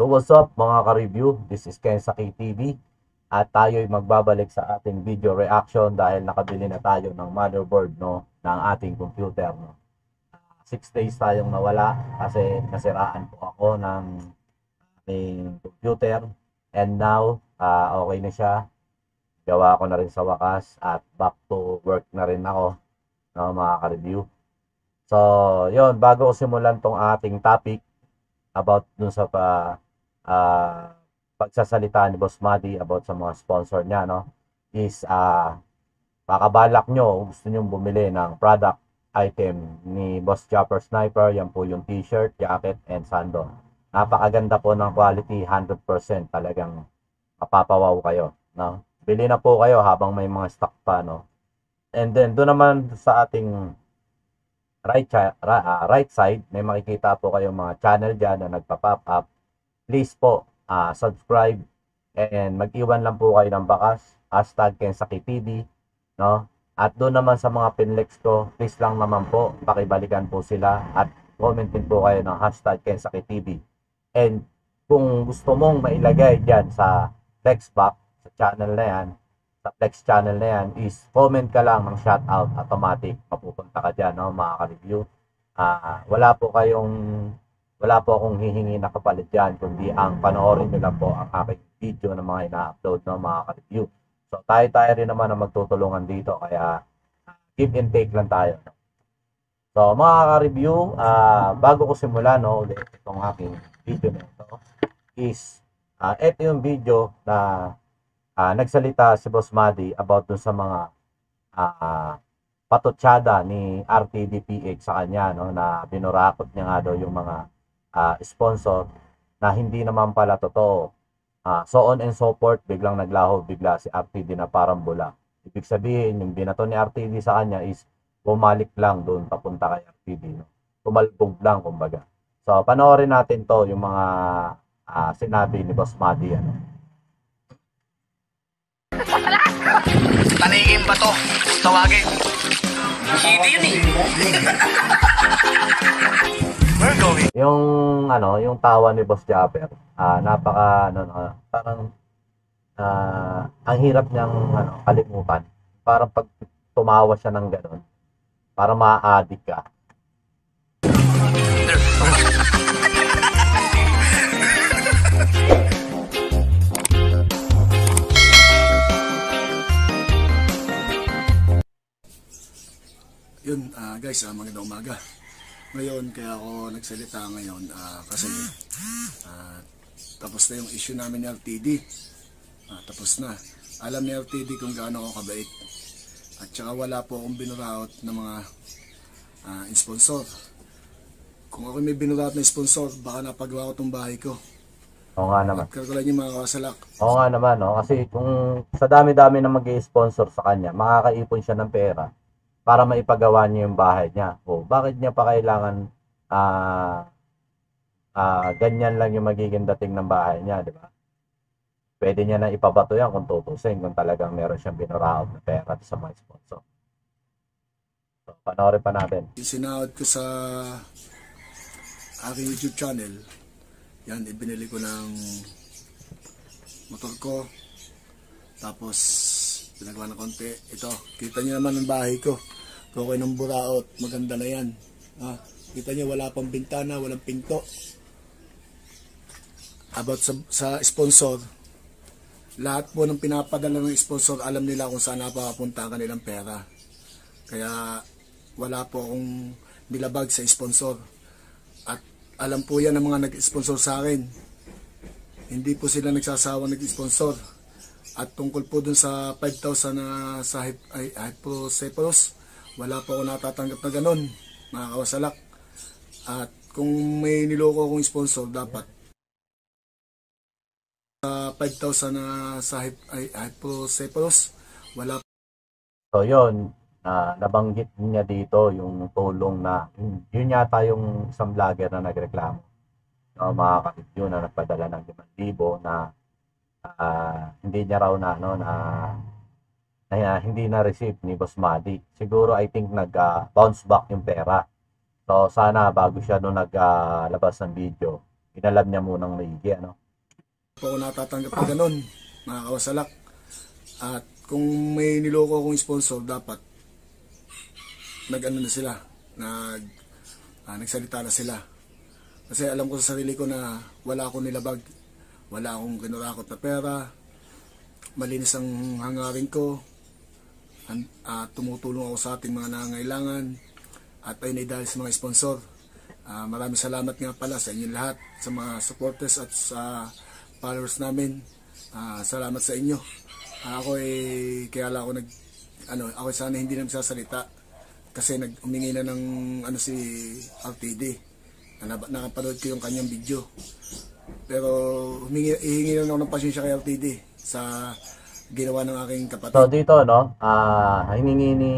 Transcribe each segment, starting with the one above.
So what's up mga ka-review? This is Ken Saki TV at tayo ay magbabalik sa ating video reaction dahil nakabili na tayo ng motherboard no ng ating computer no. 6 days tayong nawala kasi nasiraan po ako ng ating computer and now uh, okay na siya. Gawa ko na rin sa wakas at back to work na rin ako no mga ka-review. So, yon bago ko simulan tong ating topic, about dun sa pa, uh, pagsasalita ni Boss Madi about sa mga sponsor niya, no? Is, uh, pakabalak nyo, gusto nyo bumili ng product item ni Boss Chopper Sniper, yan po yung t-shirt, jacket, and sando. Napakaganda po ng quality, 100% talagang mapapawaw kayo, no? Bili na po kayo habang may mga stock pa, no? And then, doon naman sa ating right, uh, right side, may makikita po kayong mga channel dyan na nagpa-pop up. Please po, uh, subscribe and mag-iwan lang po kayo ng bakas, hashtag Kensaki TV, no? At doon naman sa mga pinlex ko, please lang naman po, pakibalikan po sila at comment din po kayo ng hashtag Kensaki TV. And kung gusto mong mailagay dyan sa text box, sa channel na yan, sa Flex channel na yan is comment ka lang ng shoutout automatic mapupunta ka dyan no, mga ka-review uh, wala po kayong wala po akong hihingi na kapalit dyan kundi ang panoorin nyo lang po ang aking video na mga ina-upload no, mga ka-review. So tayo tayo rin naman na magtutulungan dito kaya give and take lang tayo so mga ka-review uh, bago ko simula no, ulit itong aking video na ito is uh, ito yung video na uh, nagsalita si Boss Madi about dun sa mga uh, patutsada ni RTDPX sa kanya no na binurakot niya nga daw yung mga uh, sponsor na hindi naman pala totoo. Uh, so on and so forth, biglang naglaho bigla si RTD na parang bula. Ibig sabihin, yung binato ni RTD sa kanya is bumalik lang doon papunta kay RTD. No? Tumalbog lang, kumbaga. So, panoorin natin to, yung mga uh, sinabi ni Boss Madi. Ano? Tanigin ba to? Tawagin. Hindi yun eh. Going. Yung ano, yung tawa ni Boss Japper, ah, napaka ano, no, parang ah, ang hirap niyang ano, kalimutan. Parang pag tumawa siya ng ganun, para ma-addict ka. Yun, uh, guys, uh, magandang umaga. Ngayon, kaya ako nagsalita ngayon uh, kasi uh, tapos na yung issue namin ni RTD. Uh, tapos na. Alam ni RTD kung gaano ako kabait. At saka wala po akong binuraot ng mga uh, sponsor. Kung ako may binuraot na sponsor, baka napagawa ko tong bahay ko. Oo nga naman. At kagulad yung mga kasalak. Oo nga naman, no? Kasi kung sa dami-dami na mag sponsor sa kanya, makakaipon siya ng pera para maipagawa niya yung bahay niya. O bakit niya pa kailangan uh, uh, ganyan lang yung magiging dating ng bahay niya, di ba? Pwede niya na ipabato yan kung tutusin kung talagang meron siyang binuraot na pera sa mga sponsor. So, panoorin pa natin. Sinahod ko sa aking YouTube channel. Yan, ibinili ko ng motor ko. Tapos, pinagawa ng konti. Ito, kita niyo naman ang bahay ko. Okay ng buraot, maganda na yan. Ah, kita niyo wala pang bintana, walang pinto. About sa, sa sponsor, lahat po ng pinapadala ng sponsor, alam nila kung saan napapunta ang kanilang pera. Kaya wala po akong nilabag sa sponsor. At alam po yan ng mga nag-sponsor sa akin. Hindi po sila nagsasawang nag-sponsor at tungkol po dun sa 5,000 na sa Hypocephalus, wala po ako natatanggap na ganun, mga kawasalak. At kung may niloko akong sponsor, dapat sa 5,000 na sa Hypocephalus, wala So yun, uh, nabanggit niya dito yung tulong na, yun, yata yung isang vlogger na nagreklamo. No, mga kapityo na nagpadala ng 5,000 na uh, hindi niya raw na ano na, na hindi na receive ni Boss Madi. Siguro I think nag uh, bounce back yung pera. So sana bago siya no naglabas uh, ng video inalam niya munang maigi, ano? po ako natatanggap na ganun, mga. At kung may niloko akong sponsor, dapat nag-ano na sila, nag, ah, nagsalita na sila. Kasi alam ko sa sarili ko na wala akong nilabag, wala akong kinurakot na pera, malinis ang hangarin ko, ah, tumutulong ako sa ating mga nangangailangan, at ay dahil sa mga sponsor. Ah, maraming salamat nga pala sa inyong lahat, sa mga supporters at sa followers namin. Ah, salamat sa inyo. Ah, ako eh, kaya lang ako nag, ano, ako sana hindi na nagsasalita kasi nag na ng ano si RTD. Na, nakapanood ko yung kanyang video. Pero humingi, hihingi na ako ng pasensya kay RTD sa ginawa ng aking kapatid. So dito no, ah hiningi ni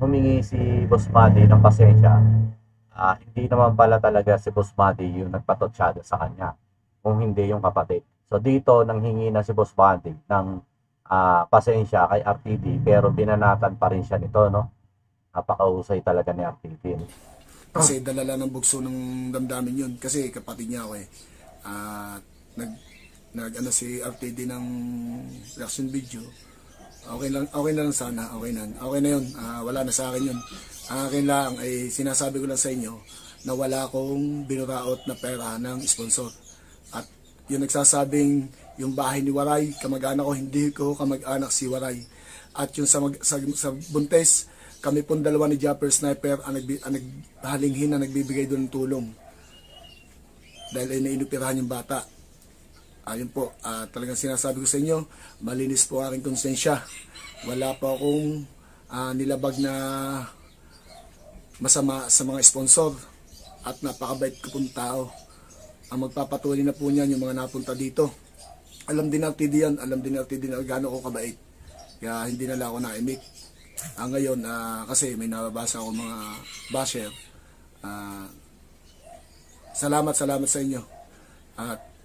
humingi si Boss Buddy ng pasensya. Ah hindi naman pala talaga si Boss Buddy yung nagpatotsyado sa kanya. Kung hindi yung kapatid. So dito nang hingi na si Boss Buddy ng ah, pasensya kay RTD pero binanatan pa rin siya nito no. Napakahusay talaga ni RTD. Kasi dalala ng bugso ng damdamin yun. Kasi kapatid niya ako eh. At nag, nag ano si RTD ng reaction video. Okay lang, okay na lang sana. Okay na. Okay na yun. Ah, wala na sa akin yun. Ang akin lang ay sinasabi ko lang sa inyo na wala akong binuraot na pera ng sponsor. At yung nagsasabing yung bahay ni Waray, kamag-anak ko, hindi ko kamag-anak si Waray. At yung sa, sa, sa Buntes, kami pong dalawa ni Japper Sniper ang, nagbi, ang nagbibigay doon ng tulong. Dahil ay nainupirahan yung bata. Ayun po, ah, talagang sinasabi ko sa inyo, malinis po aking konsensya. Wala po akong ah, nilabag na masama sa mga sponsor at napakabait ko pong tao. Ang magpapatuloy na po niyan yung mga napunta dito. Alam din RTD yan, alam din ng RTD na gaano ko kabait. Kaya hindi na lang ako naimik. Ah, ngayon, ah, kasi may nababasa ako mga basher. Ah, salamat, salamat sa inyo. At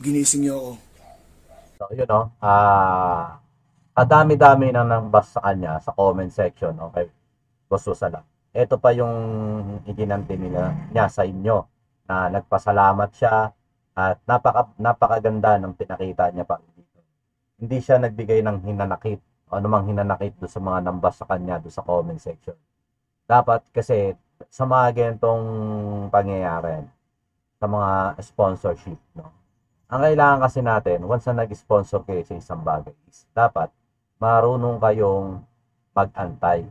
ginising niyo ako. So yun no, ah kadami-dami na nang bas sa kanya sa comment section okay. Boss Susala. Ito pa yung iginanti nila niya sa inyo na nagpasalamat siya at napaka napakaganda ng pinakita niya pa dito. Hindi siya nagbigay ng hinanakit o anumang hinanakit do sa mga nambas sa kanya do sa comment section. Dapat kasi sa mga ganitong pangyayari sa mga sponsorship no ang kailangan kasi natin, once na nag-sponsor kayo sa isang bagay, is dapat marunong kayong mag-antay.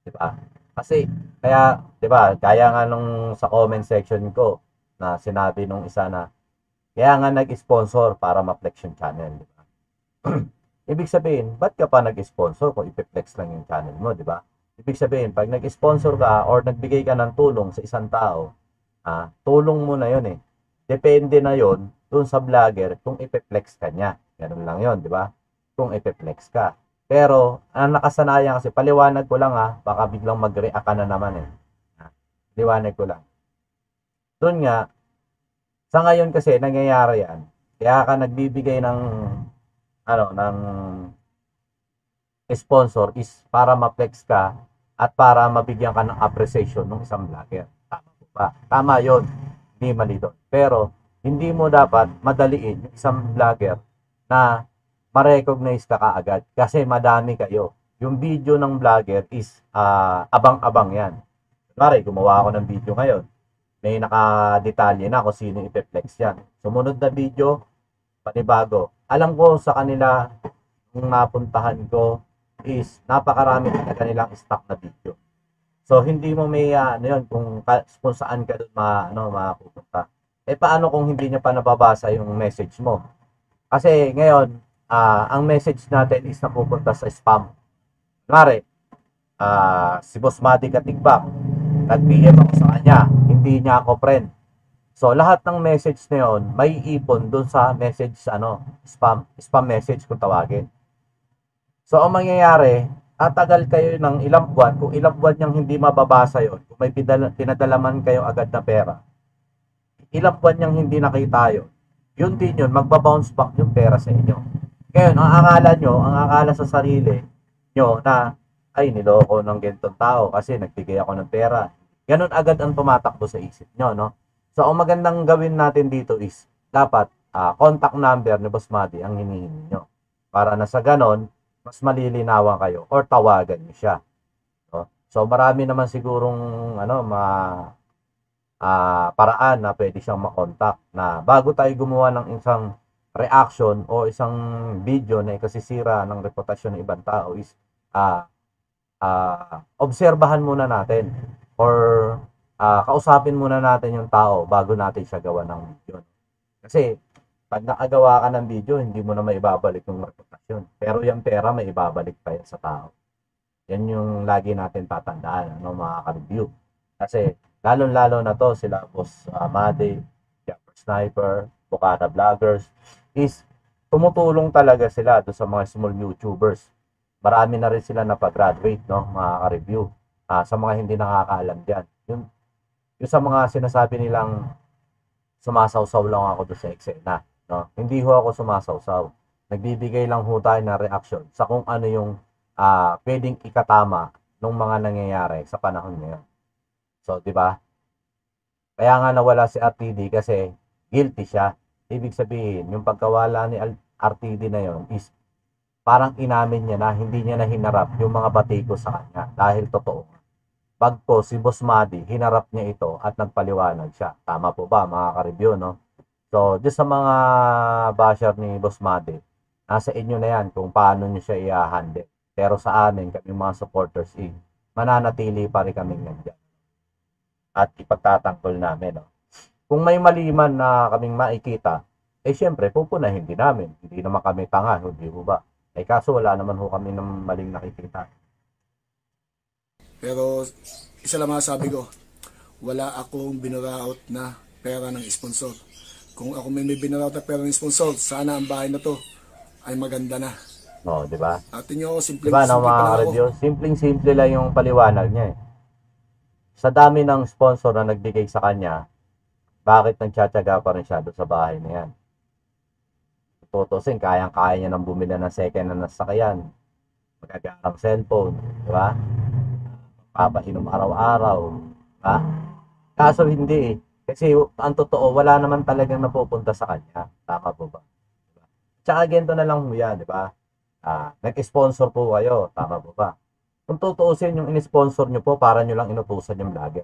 Di ba? Kasi, kaya, di ba, kaya nga nung sa comment section ko, na sinabi nung isa na, kaya nga nag-sponsor para ma-flex yung channel, di ba? Ibig sabihin, ba't ka pa nag-sponsor kung ipiflex lang yung channel mo, di ba? Ibig sabihin, pag nag-sponsor ka or nagbigay ka ng tulong sa isang tao, ah, tulong mo na yun eh. Depende na yon dun sa vlogger kung ipiflex ka niya. Ganun lang yon di ba? Kung ipiflex ka. Pero, ang nakasanayan kasi, paliwanag ko lang ha, baka biglang mag-react ka na naman eh. Liwanag ko lang. Doon nga, sa ngayon kasi, nangyayari yan. Kaya ka nagbibigay ng, ano, ng sponsor is para ma-flex ka at para mabigyan ka ng appreciation ng isang vlogger. Tama ba? Tama yon Hindi mali doon. Pero, hindi mo dapat madaliin yung isang vlogger na ma-recognize ka kaagad kasi madami kayo. Yung video ng vlogger is ah, abang-abang yan. Kunwari, gumawa ako ng video ngayon. May nakadetalye na kung sino ipeflex yan. Sumunod na video, panibago. Alam ko sa kanila, yung napuntahan ko is napakarami na kanilang stock na video. So, hindi mo may, ah, ano yun, kung, kung saan ka doon ma, ano, mapupunta. Eh, paano kung hindi niya pa nababasa yung message mo? Kasi ngayon, ah, ang message natin is napupunta sa spam. Kunwari, ah, si Boss Madi Katigbak, nag-PM ako sa kanya, hindi niya ako friend. So, lahat ng message na yun, may ipon doon sa message, ano, spam, spam message kung tawagin. So, ang mangyayari, tatagal kayo ng ilang buwan, kung ilang buwan niyang hindi mababasa yon kung may pinadala, pinadalaman kayo agad na pera, ilang buwan niyang hindi nakita yun, yun din yun, magbabounce back yung pera sa inyo. Ngayon, ang akala nyo, ang akala sa sarili nyo na, ay, niloko ng gentong tao kasi nagbigay ako ng pera. Ganun agad ang tumatakbo sa isip nyo, no? So, ang magandang gawin natin dito is, dapat, ah, contact number ni Boss Madi ang hinihingi nyo. Para na sa ganon, mas malilinawan kayo or tawagan nyo siya. No? So, marami naman sigurong, ano, ma, ah, paraan na pwede siyang makontak na bago tayo gumawa ng isang reaction o isang video na ikasisira ng reputasyon ng ibang tao is ah ah, obserbahan muna natin or ah, kausapin muna natin yung tao bago natin siya gawa ng video. Kasi pag nakagawa ka ng video, hindi mo na maibabalik yung reputasyon. Pero yung pera, may ibabalik pa yan sa tao. Yan yung lagi natin tatandaan, ano, mga ka-review. Kasi lalong-lalo na to sila Boss uh, Made, Japper Sniper, Bukata Vloggers, is tumutulong talaga sila do sa mga small YouTubers. Marami na rin sila na pag-graduate, no, mga ka-review. Ah, sa mga hindi nakakaalam diyan. Yung, yung sa mga sinasabi nilang sumasawsaw lang ako do sa eksena, no. Hindi ho ako sumasawsaw. Nagbibigay lang ho tayo ng reaction sa kung ano yung ah, pwedeng ikatama ng mga nangyayari sa panahon ngayon. So, di ba? Kaya nga nawala si RTD kasi guilty siya. Ibig sabihin, yung pagkawala ni RTD na yon is parang inamin niya na hindi niya na hinarap yung mga batiko sa kanya dahil totoo. Pagko si Boss Madi, hinarap niya ito at nagpaliwanag siya. Tama po ba mga ka-review, no? So, just sa mga basher ni Boss Madi, nasa inyo na yan kung paano niyo siya i-handle. Pero sa amin, kami mga supporters, eh, mananatili pa rin kaming nandiyan. At ipagtatanggol namin, no? Kung may mali man na kaming makikita, eh syempre, pupunahin din namin. Hindi naman kami tanga, hindi ho ba? Eh kaso wala naman ho kami ng maling nakikita. Pero isa lang masabi ko, wala akong binuraot na pera ng sponsor. Kung ako may, may binuraot na pera ng sponsor, sana ang bahay na to ay maganda na. No, di ba? At nyo, simple, Di ba, no, simple mga ako. review? Simpleng-simple lang yung paliwanag niya eh. Sa dami ng sponsor na nagbigay sa kanya, bakit nagtsatsaga pa rin siya doon sa bahay na yan? Tutusin, kayang-kaya niya nang bumili ng second na nasakyan. Magagarang cellphone, di ba? Papainom araw-araw, ba? Kaso hindi eh. Kasi ang totoo, wala naman talagang napupunta sa kanya. Tama po ba? Diba? Tsaka ganito na lang ho yan, di ba? Ah, nag-sponsor po kayo, tama po ba? Kung tutuusin yung in-sponsor nyo po, para nyo lang inutusan yung vlogger.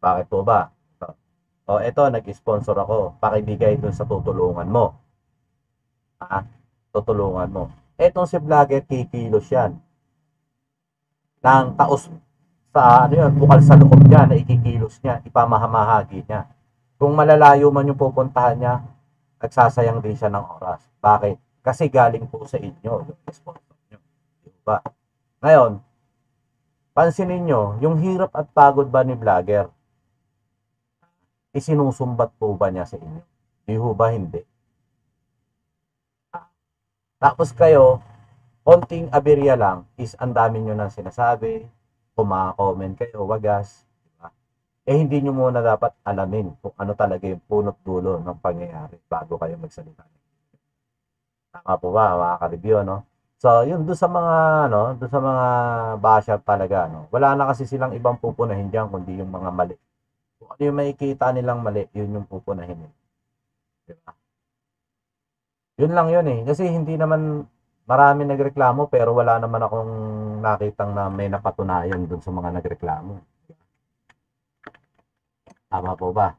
Bakit po ba? O, eto, nag-sponsor ako. Pakibigay dun sa tutulungan mo. Ah, tutulungan mo. Etong si vlogger, kikilos yan. Nang taos sa, ano yun, bukal sa loob niya, na ikikilos niya, ipamahamahagi niya. Kung malalayo man yung pupuntahan niya, nagsasayang din siya ng oras. Bakit? Kasi galing po sa inyo yung sponsor nyo. Di ba? Ngayon, pansinin nyo, yung hirap at pagod ba ni vlogger, isinusumbat po ba niya sa inyo? Di ho ba hindi? Tapos kayo, konting aberya lang is ang dami nyo nang sinasabi, kuma-comment kayo, wagas, di ba? Eh hindi nyo muna dapat alamin kung ano talaga yung punot dulo ng pangyayari bago kayo magsalita. Tama po ba, mga ka-review, no? So, yun, doon sa mga, ano, doon sa mga basher talaga, no? Wala na kasi silang ibang pupunahin dyan, kundi yung mga mali. Kung ano yung makikita nilang mali, yun yung pupunahin nila. Di ba? Yun lang yun eh. Kasi hindi naman marami nagreklamo, pero wala naman akong nakitang na may napatunayan doon sa mga nagreklamo. Tama po ba?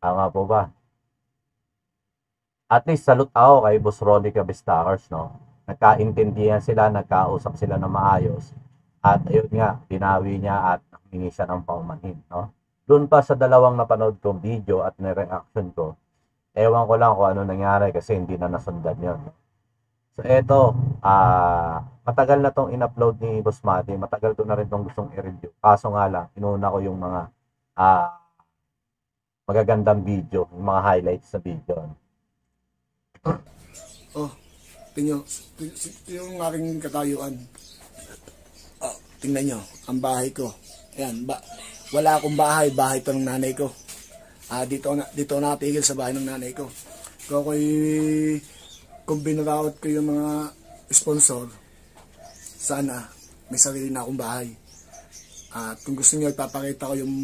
Tama po ba? At least salute ako kay Boss Ronnie Cabestakers, no? Nagkaintindihan sila, nagkausap sila na maayos. At ayun nga, binawi niya at humingi siya ng paumanhin, no? Doon pa sa dalawang napanood kong video at na-reaction ko, ewan ko lang kung ano nangyari kasi hindi na nasundan yun. So eto, ah matagal na tong in-upload ni Boss Mati, matagal ko na rin tong gustong i-review. Kaso nga lang, inuna ko yung mga ah magagandang video, yung mga highlights sa video. Oh, tingnan yung aking katayuan. Oh, tingnan nyo, ang bahay ko. Ayan, ba, wala akong bahay, bahay to ng nanay ko. Ah, dito dito na natigil sa bahay ng nanay ko. Kung kung binarawat ko yung mga sponsor, sana may sarili na akong bahay. At kung gusto niyo ipapakita ko yung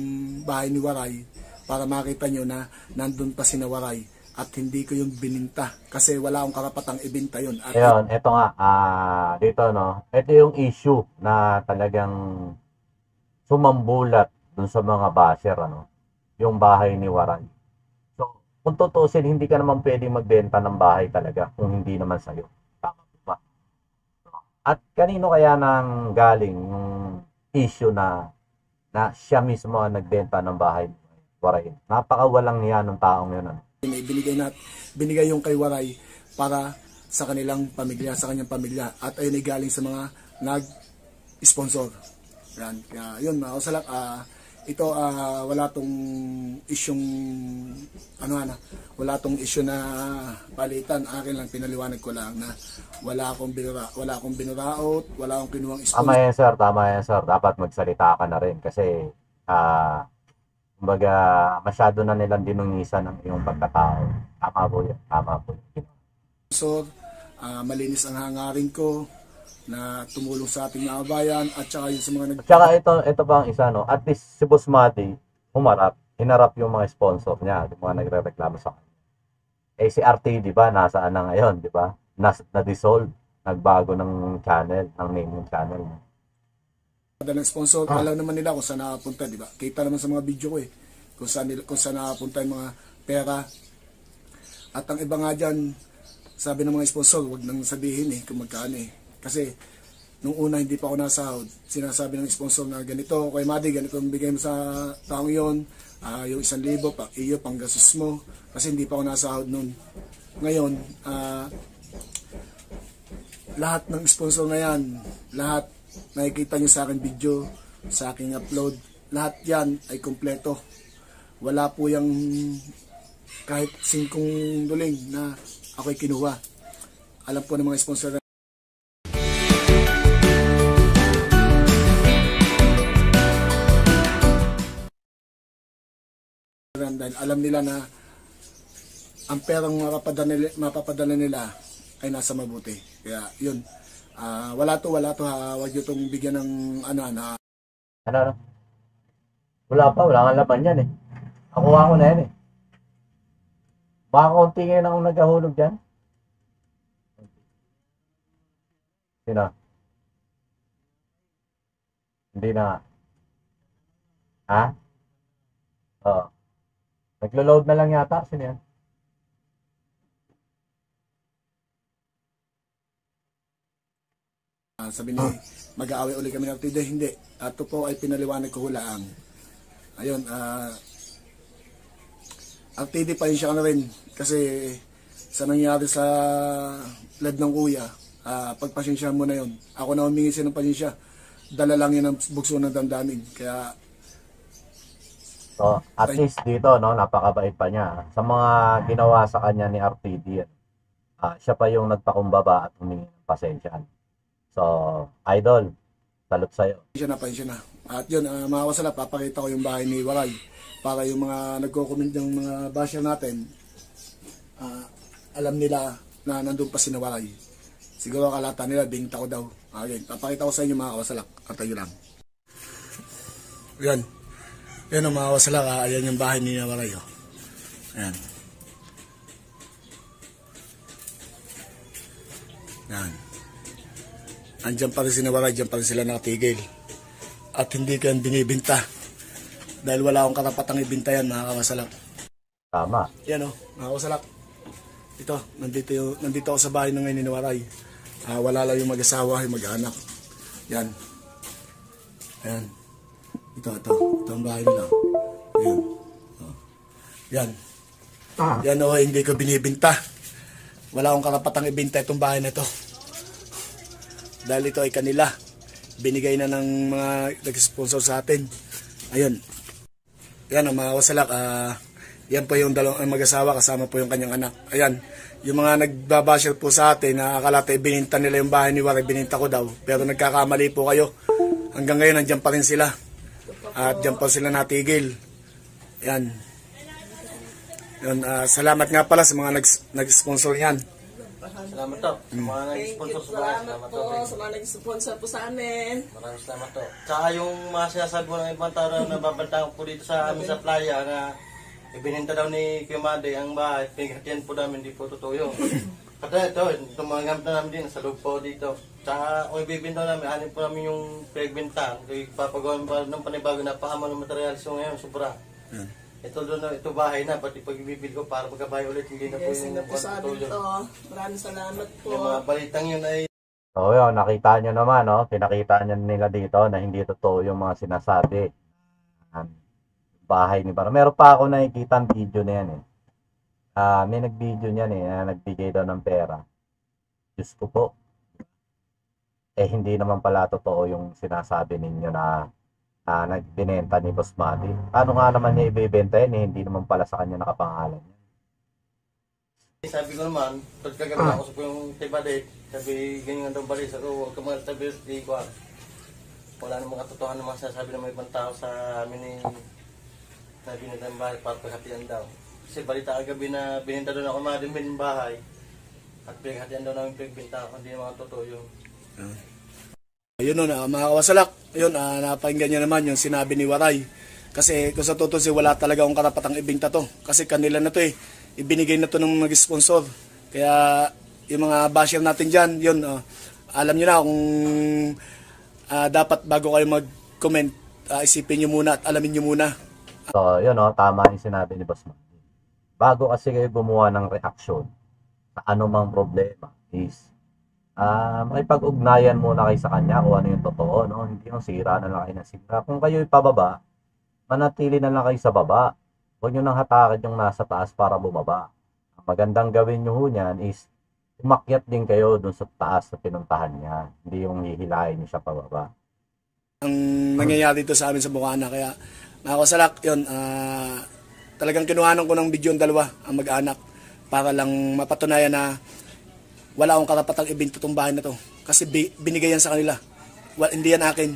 bahay ni Waray, para makita nyo na nandun pa si Nawaray at hindi ko yung bininta kasi wala akong karapatang ibinta yun. At Ayun, ito nga, ah, dito no, ito yung issue na talagang sumambulat dun sa mga basher, ano, yung bahay ni Waray. Kung tutusin, hindi ka naman pwedeng magbenta ng bahay talaga kung hindi naman sa'yo. Tama po ba? At kanino kaya nang galing yung issue na na siya mismo ang nagbenta ng bahay Waray? Napakawalang niya ng taong yun. Ano? binigay nat binigay yung kay Waray para sa kanilang pamilya, sa kanyang pamilya. At ayun ay galing sa mga nag-sponsor. Yan. Kaya yun, mga ah, ito ah, wala tong isyong ano na, wala tong isyu na palitan. Akin lang pinaliwanag ko lang na wala akong binura, wala akong binuraot, wala akong kinuwang sponsor. Tama yan, sir. Tama yan, sir. Dapat magsalita ka na rin kasi ah kumbaga masyado na nilang dinungisan ang iyong pagkatao. Tama po yan. Tama po yan. sponsor, ah, malinis ang hangarin ko na tumulong sa ating mga bayan at saka yung sa mga nag At saka ito, ito pa ang isa, no? At least si Boss Mati, humarap. Hinarap yung mga sponsor niya. Yung mga nagre-reklamo sa kanya. Eh si RT, di ba? Nasaan na ngayon, di ba? Nas, na-dissolve. Nagbago ng channel, ng name ng channel. ng sponsor, alam naman nila kung saan nakapunta, di ba? Kita naman sa mga video ko eh, kung saan, nila, kung saan nakapunta yung mga pera. At ang iba nga dyan, sabi ng mga sponsor, wag nang sabihin eh kung magkano eh. Kasi, nung una hindi pa ako nasahod, sinasabi ng sponsor na ganito, kay Madi, ganito ang bigay mo sa taong yon, ah, yung isang libo, pa, iyo, panggasos mo, kasi hindi pa ako nasahod nun. Ngayon, ah, lahat ng sponsor na yan, lahat nakikita nyo sa akin video, sa aking upload, lahat yan ay kompleto. Wala po yung kahit singkong duling na ako'y kinuha. Alam po ng mga sponsor na dahil alam nila na ang perang mapapadala nila, mapapadala nila ay nasa mabuti. Kaya yun, Ah, wala to, wala to ha. Huwag nyo itong bigyan ng ano, na Ano, ano? Wala pa, wala nga laban yan eh. Nakuha ko na yan eh. Baka konti ngayon ang naghahulog dyan. Hindi na nga. Ha? Oo. Naglo-load na lang yata. Sino yan? Ah, sabi ni, mag-aaway ulit kami ng tide. Hindi. At ito po ay pinaliwanag ko hulaang. Ayun, ah, ang TD pa siya ka na rin. Kasi sa nangyari sa led ng kuya, ah, pagpasensya mo na yun. Ako na humingi siya ng pasensya. Dala lang yun ang bugso ng damdamin. Kaya So, at least dito, no, napakabait pa niya. Sa mga ginawa sa kanya ni RTD, ah, siya pa yung nagpakumbaba at humingi ng pasensya. So, idol, salute sa'yo. siya na, pasensya na. At yun, uh, mga wasala, papakita ko yung bahay ni Waray. Para yung mga nagko-comment ng mga basher natin, ah, alam nila na nandun pa si Waray. Siguro kalata nila, binta ko daw. Okay, papakita ko sa inyo mga kawasalak. Katayo lang. Yan. Yan ang mga kawasalak. ah. Ayan yung bahay ni Waray. Oh. Ayan. Yan. Andyan pa rin si Nawaray, dyan pa rin sila nakatigil. At hindi ko yan binibinta. Dahil wala akong karapatang ibinta yan, mga kawasalak. Tama. Yan o, mga kawasalak. Ito, nandito, yung- nandito ako sa bahay ng ngayon ni Nawaray. Ah, wala lang yung mag-asawa, yung mag-anak. Yan. Ayan. Ito, ito. Ito ang bahay nila. Ayan. Oh. Yan. Yan o, hindi ko binibinta. Wala akong karapatang ibinta itong bahay na ito. Dahil ito ay kanila. Binigay na ng mga nag-sponsor sa atin. Ayun. Yan ang mga wasalak. ah, yan po yung dalawang ang mag-asawa kasama po yung kanyang anak. Ayan. Yung mga nagbabashare po sa atin na akala tayo bininta nila yung bahay ni Waray, bininta ko daw. Pero nagkakamali po kayo. Hanggang ngayon, nandiyan pa rin sila. At diyan pa sila natigil. Yan. Yun, ah, salamat nga pala sa mga nags- nag-sponsor yan. Salamat to. Mga nag-sponsor sa bahay. Salamat Salamat po to. sa mga nag-sponsor po sa amin. Maraming salamat to. Tsaka yung mga sinasabi ng ibang tao na nababantayan ko dito sa amin sa playa na Ibininta daw ni Kimade ang bahay, pinaghatian po namin, hindi po totoo yun. Kaya ito, itong mga gamit na namin din, sa loob po dito. Tsaka kung ibibinta namin, anin po namin yung pinagbinta. Kaya papagawa pa ng panibago na paama ng material. So ngayon, sobra. Ito doon na, ito bahay na, pati pag ibibili ko para magkabahay ulit, hindi na po Blessing yung yun. to. Maraming salamat po. Yung mga balitang yun ay So yun, nakita nyo naman, no? pinakita nyo nila dito na hindi totoo yung mga sinasabi. Bahay ni Bara. Meron pa ako nakikita ang video na yan eh. Ah, may nag-video niyan eh, na nagbigay daw ng pera. Diyos ko po. Eh, hindi naman pala totoo yung sinasabi ninyo na na nagbinenta ni Boss Mati. Paano nga naman niya ibibenta yan eh, hindi naman pala sa kanya nakapangalan yan. Sabi ko naman, pag kagabi ako sa yung tibade, sabi ganyan daw bali sa ko, huwag ka mga tabi, di ko ah. Wala namang katotohanan naman sasabi ng mga ibang tao sa amin ni sabi nila ng bahay para paghatian daw. Kasi balita kagabi na bininta doon ako mga din bahay at pinaghatian daw namin pinagbinta ako, hindi naman totoo yun. Yun nun, ah, mga kawasalak, yun, ah, napakinggan nyo naman yung sinabi ni Waray. Kasi kung sa totoo wala talaga akong karapatang ibingta to. Kasi kanila na to eh. Ibinigay na to ng mga sponsor. Kaya yung mga basher natin dyan, yun, ah, alam nyo na kung ah, dapat bago kayo mag-comment, ah, isipin nyo muna at alamin nyo muna. So, yun o, tama yung sinabi ni Boss. Bago kasi kayo gumawa ng reaksyon sa anumang problema is ah may pag-ugnayan muna kayo sa kanya kung ano yung totoo, no? Hindi yung sira na lang kayo ng sira. Kung kayo pababa, manatili na lang kayo sa baba. Huwag nyo nang hatakan yung nasa taas para bumaba. Ang magandang gawin nyo ho niyan is umakyat din kayo dun sa taas na pinuntahan niya. Hindi yung hihilahin niyo siya pababa. ang nangyayari dito sa amin sa Bukana. Kaya mga kasalak, yun, ah, talagang kinuhanan ko ng video yung dalawa, ang mag-anak, para lang mapatunayan na wala akong karapatang ibinto tong bahay na to. Kasi bi- binigay yan sa kanila. Wa- hindi yan akin.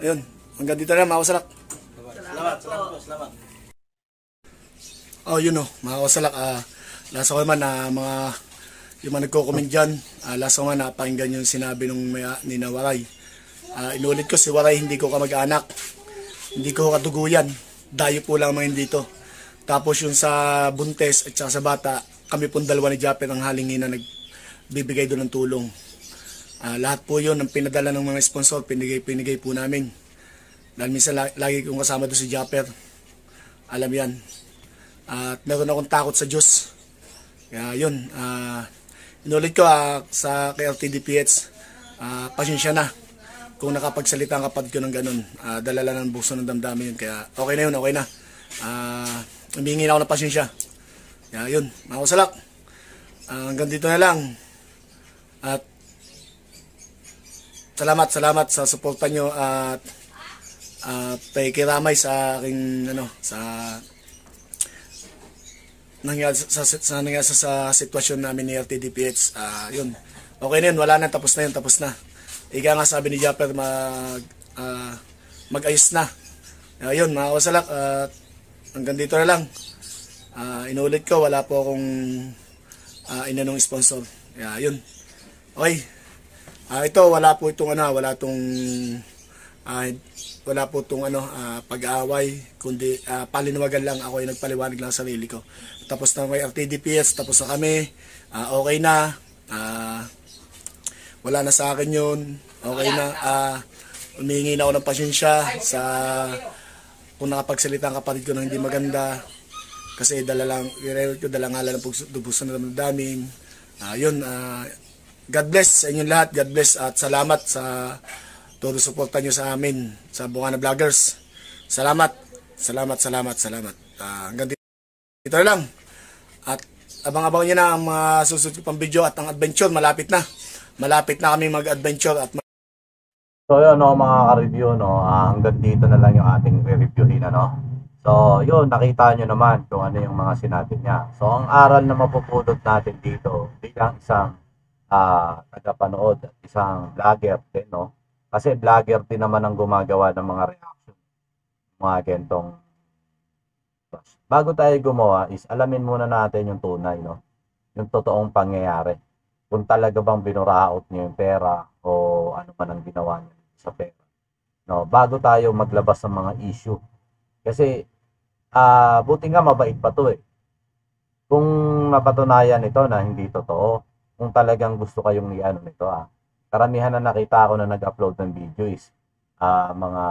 Ayun, hanggang dito na mga kasalak. Salamat, salamat po, salamat. Oh, yun oh, mga kasalak, ah, lasa ko naman na mga yung mga nagko-comment dyan, ah, lasa ko nga napakinggan yung sinabi nung may, ni na Waray. Ah, inulit ko si Waray, hindi ko kamag-anak. Hindi ko kaduguyan. Dayo po lang mga dito. Tapos yung sa buntes at sa bata, kami pong dalawa ni Japet ang halingin na nagbibigay doon ng tulong. Ah, lahat po yun, ang pinadala ng mga sponsor, pinigay, pinigay po namin. Dahil minsan la- lagi kong kasama doon si Japper. Alam yan. At meron akong takot sa Diyos. Kaya yun, ah inulit ko ah, sa kay RTDPH, ah pasensya na kung nakapagsalita ang kapatid ko ng ganun. Ah, dala lang ng bukso ng damdamin yun. Kaya okay na yun, okay na. Ah, humingi na ako ng pasensya. Kaya yun, mga kasalak. Ah, hanggang dito na lang. At salamat, salamat sa suporta nyo at uh, pakikiramay sa aking ano sa nangyari sa, sa, sa, nangyari sa, sa sitwasyon namin ni RTDPH. Ah, yun. Okay na yun, wala na, tapos na yun, tapos na. Ika nga sabi ni Japper, mag, ah, mag-ayos na. Ayun, mga kasalak, at hanggang dito na lang. Ah, inulit ko, wala po akong ah, inanong sponsor. Kaya yun. Okay. Ah, ito, wala po itong ano, wala itong ah, wala po itong ano, ah, pag-aaway, kundi ah, palinawagan lang ako ay nagpaliwanag lang sa sarili ko. Tapos na may RTDPS, tapos na kami, ah, okay na, ah, wala na sa akin yun, okay na, ah, humingi na ako ng pasensya sa kung nakapagsalita ang kapatid ko na hindi maganda, kasi dala lang, ko dala nga lang ng dubusan na damdamin. Ah, yun, ah, God bless sa inyong lahat, God bless at salamat sa todo suporta nyo sa amin sa Bungana Vloggers. Salamat, salamat, salamat, salamat. Ah, hanggang dito, na lang. At abang-abang nyo na ang mga susunod pang video at ang adventure malapit na. Malapit na kami mag-adventure at So yun no mga ka-review no, ah, hanggang dito na lang yung ating re-reviewin ano. So yun, nakita nyo naman kung ano yung mga sinabi niya. So ang aral na mapupulot natin dito bilang isang ah, tagapanood at isang vlogger din no. Kasi vlogger din naman ang gumagawa ng mga reaction. Mga gentong bago tayo gumawa is alamin muna natin yung tunay no. Yung totoong pangyayari. Kung talaga bang binuraot niyo yung pera o ano man ang ginawa niyo sa pera. No, bago tayo maglabas ng mga issue. Kasi ah buti nga mabait pa to eh. Kung napatunayan ito na hindi totoo, kung talagang gusto kayong i-ano nito ah. Karamihan na nakita ko na nag-upload ng video is ah mga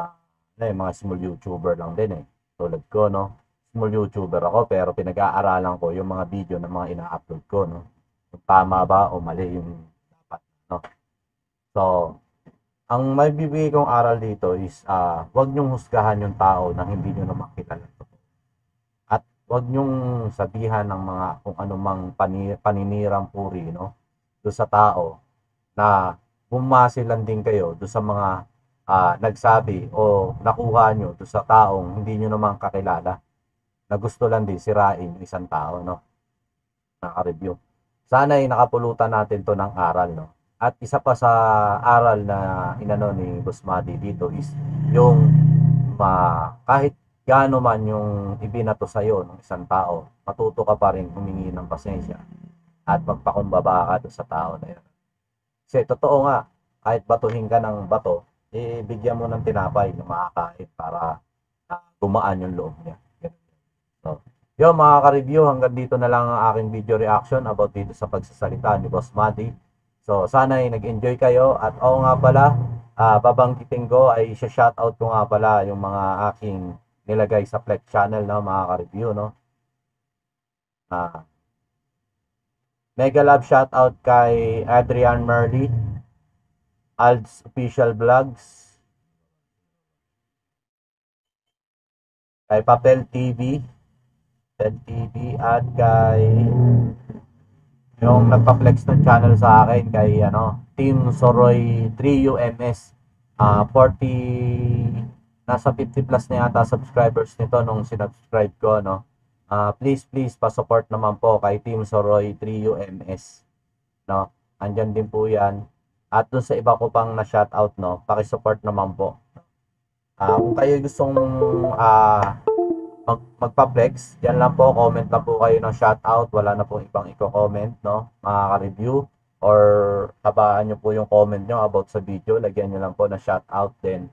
ano eh, mga small YouTuber lang din eh. Tulad ko no. Small YouTuber ako pero pinag-aaralan ko yung mga video ng mga ina-upload ko no. Kung tama ba o mali yung dapat no. So, ang may bibigay kong aral dito is ah wag niyong husgahan yung tao na hindi niyo naman kilala. At wag niyong sabihan ng mga kung anumang pani, paninirang puri no do sa tao na bumasilan din kayo do sa mga ah, nagsabi o nakuha nyo do sa taong hindi nyo naman kakilala na gusto lang din sirain yung isang tao no? Naka-review sana ay nakapulutan natin to ng aral no? At isa pa sa aral na inano ni Boss Madi dito is yung ma, kahit gaano man yung ibinato sa iyo ng isang tao, matuto ka pa rin humingi ng pasensya at magpakumbaba ka sa tao na yun. Kasi totoo nga, kahit batuhin ka ng bato, eh, bigyan mo ng tinapay na makakain para ah, gumaan yung loob niya. So, yun mga ka-review, hanggang dito na lang ang aking video reaction about dito sa pagsasalita ni Boss Madi. So, sana ay nag-enjoy kayo. At oo nga pala, ah, babanggitin ko ay shoutout ko nga pala yung mga aking nilagay sa Flex channel no, mga ka-review. No? Ah, mega love shoutout kay Adrian Merly, Alds Official Vlogs, kay Papel TV, Papel TV, at kay yung nagpa-flex ng channel sa akin kay ano, Team Soroy 3UMS. Ah 40 nasa 50 plus na yata subscribers nito nung sinubscribe ko no. Ah please please pa-support naman po kay Team Soroy 3UMS. No. Andyan din po 'yan. At dun sa iba ko pang na shoutout no, paki-support naman po. Ah kung kayo gustong ah mag magpa-flex, yan lang po, comment lang po kayo ng shoutout, wala na po ibang i-comment, no, mga ka-review, or tabaan nyo po yung comment nyo about sa video, lagyan nyo lang po na shoutout din.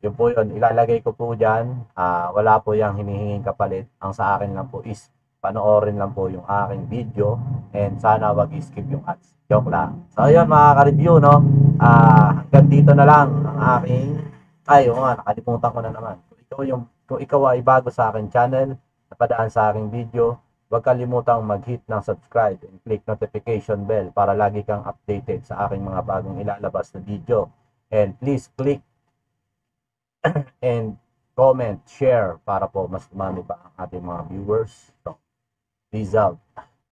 Yun po yun, ilalagay ko po dyan, ah, wala po yung hinihinging kapalit, ang sa akin lang po is, panoorin lang po yung aking video, and sana wag i-skip yung ads. Joke lang. So, yun mga ka-review, no, ah, hanggang dito na lang ang aking, ay, oo nga, nakalimutan ko na naman. Kung ikaw yung kung ikaw ay bago sa aking channel, napadaan sa aking video, huwag kalimutang mag-hit ng subscribe and click notification bell para lagi kang updated sa aking mga bagong ilalabas na video. And please click and comment, share para po mas dumami pa ang ating mga viewers. So, peace.